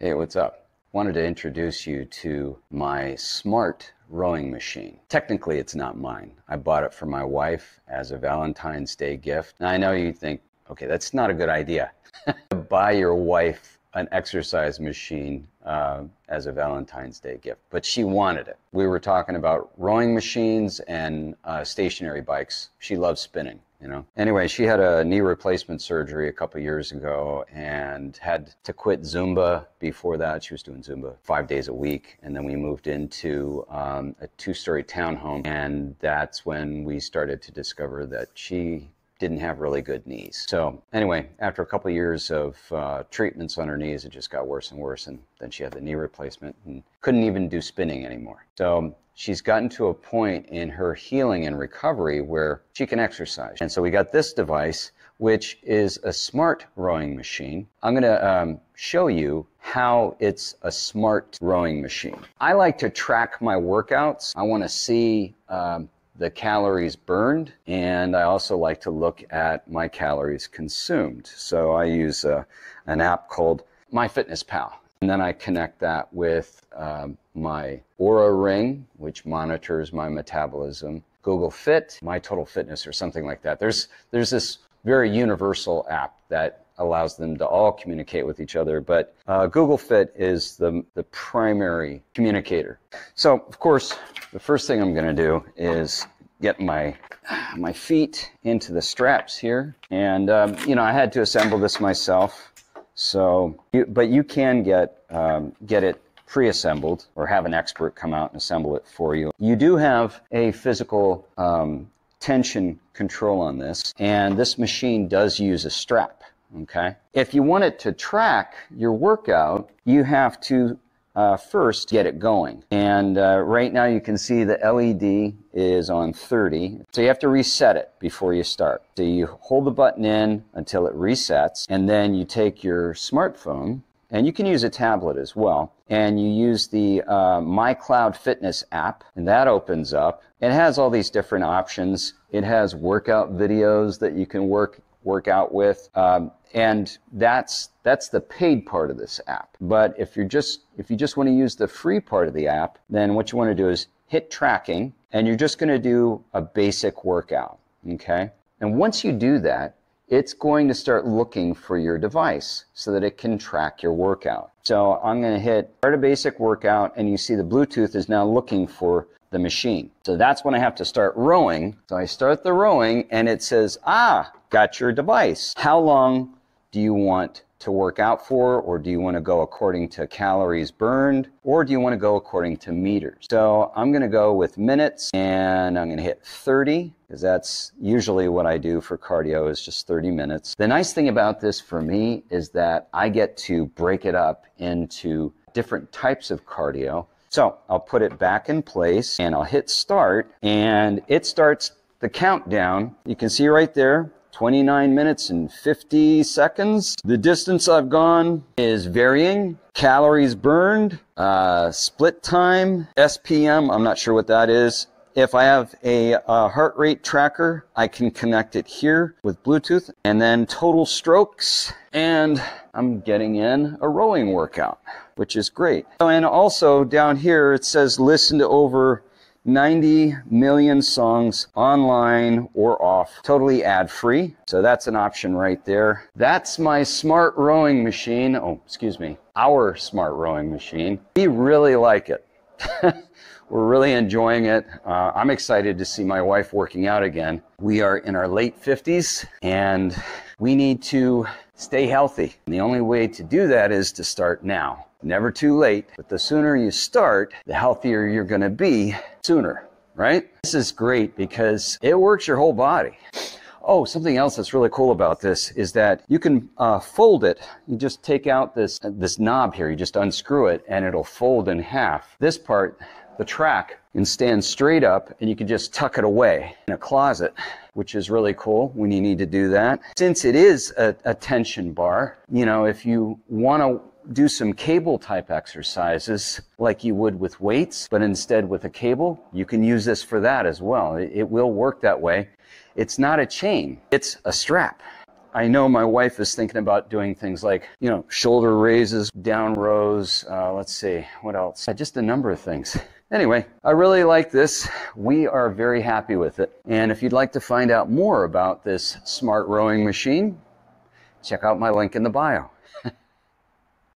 Hey, what's up? Wanted to introduce you to my smart rowing machine. Technically, it's not mine. I bought it for my wife as a Valentine's Day gift. Now, I know you think, okay, that's not a good idea. To buy your wife an exercise machine uh, as a Valentine's Day gift, but she wanted it. We were talking about rowing machines and uh, stationary bikes. She loves spinning you know anyway she had a knee replacement surgery a couple years ago and had to quit zumba before that she was doing zumba five days a week and then we moved into um, a two-story townhome and that's when we started to discover that she didn't have really good knees. So anyway, after a couple of years of uh, treatments on her knees, it just got worse and worse. And then she had the knee replacement and couldn't even do spinning anymore. So she's gotten to a point in her healing and recovery where she can exercise. And so we got this device, which is a smart rowing machine. I'm going to um, show you how it's a smart rowing machine. I like to track my workouts. I want to see um, the calories burned, and I also like to look at my calories consumed. So I use uh, an app called MyFitnessPal. And then I connect that with um, my Oura Ring, which monitors my metabolism, Google Fit, My Total Fitness, or something like that. There's, there's this very universal app that allows them to all communicate with each other. But uh, Google Fit is the, the primary communicator. So, of course, the first thing I'm going to do is get my my feet into the straps here. And, um, you know, I had to assemble this myself. So, you, but you can get um, get it pre-assembled or have an expert come out and assemble it for you. You do have a physical um, tension control on this, and this machine does use a strap. Okay. If you want it to track your workout, you have to uh, first get it going. And uh, right now you can see the LED is on 30. So you have to reset it before you start. So you hold the button in until it resets, and then you take your smartphone, and you can use a tablet as well, and you use the uh, MyCloud Fitness app, and that opens up. It has all these different options. It has workout videos that you can work work out with. Um, and that's that's the paid part of this app. But if you're just if you just want to use the free part of the app, then what you want to do is hit tracking and you're just going to do a basic workout, okay? And once you do that, it's going to start looking for your device so that it can track your workout. So I'm going to hit start a basic workout and you see the Bluetooth is now looking for the machine. So that's when I have to start rowing. So I start the rowing and it says, ah, got your device. How long do you want to work out for, or do you want to go according to calories burned, or do you want to go according to meters? So I'm going to go with minutes and I'm going to hit 30 because that's usually what I do for cardio is just 30 minutes. The nice thing about this for me is that I get to break it up into different types of cardio. So I'll put it back in place and I'll hit start and it starts the countdown. You can see right there, 29 minutes and 50 seconds. The distance I've gone is varying. Calories burned, uh, split time, SPM, I'm not sure what that is. If I have a, a, heart rate tracker, I can connect it here with Bluetooth and then total strokes. And I'm getting in a rowing workout, which is great. And also down here, it says listen to over 90 million songs online or off, totally ad free. So that's an option right there. That's my smart rowing machine. Oh, excuse me, our smart rowing machine. We really like it. We're really enjoying it. Uh, I'm excited to see my wife working out again. We are in our late 50s and we need to stay healthy. And the only way to do that is to start now. Never too late, but the sooner you start, the healthier you're going to be sooner, right? This is great because it works your whole body. Oh, something else that's really cool about this is that you can uh, fold it. You just take out this this knob here. You just unscrew it, and it'll fold in half. This part, the track, can stand straight up, and you can just tuck it away in a closet, which is really cool when you need to do that. Since it is a, a tension bar, you know, if you want to do some cable type exercises like you would with weights, but instead with a cable, you can use this for that as well. It, will work that way. It's not a chain, it's a strap. I know my wife is thinking about doing things like, you know, shoulder raises, down rows. Uh, let's see, what else? Uh, just a number of things. Anyway, I really like this. We are very happy with it. And if you'd like to find out more about this smart rowing machine, check out my link in the bio.